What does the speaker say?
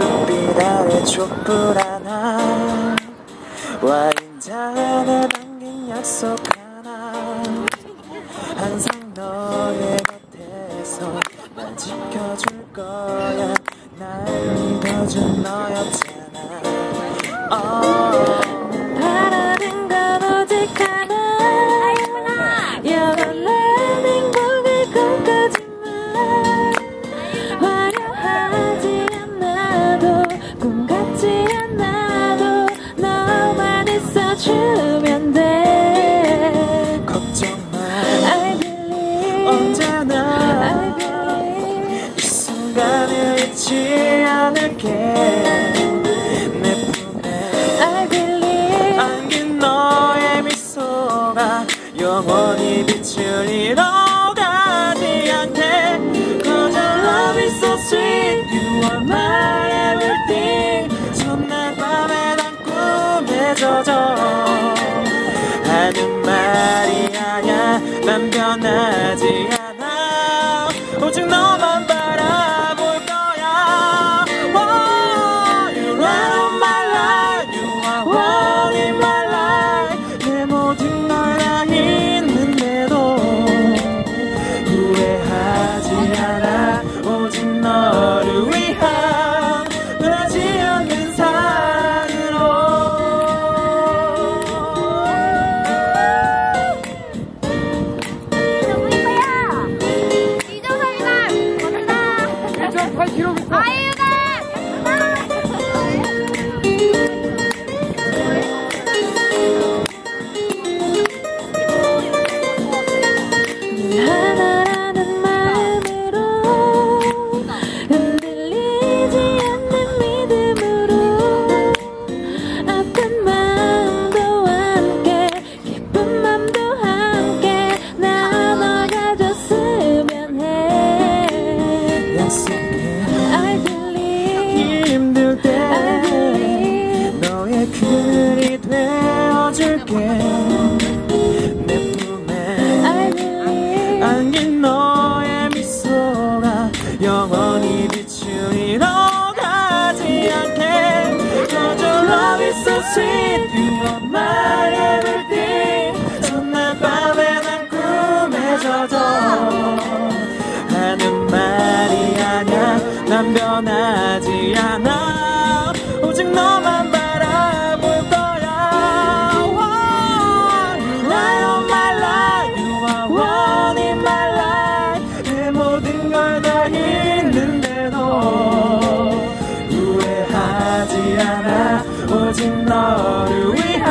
불빛 아래 촛불 하나 와 인자 하나 담긴 약속 하나. 항상 너의 곁에서 날 지켜줄 걸. 잊지 않을게. 내 품에 I believe 안긴 너의 미소가 영원히 빛을 이뤄 가 지야 될그 절로 믿어줄 유언 말에 들릴 손날 밤에 담고 맺어져 아, 하는 말이 아냐 난 변하지 않아. 오직 너만 아, 힘들 때. 너의 그이 되어줄게. 않아 오직 너만 바라볼 거야. Now you're my life One in my life 내 모든 걸 다 잃는데도 후회하지 않아. 오직 너를 위한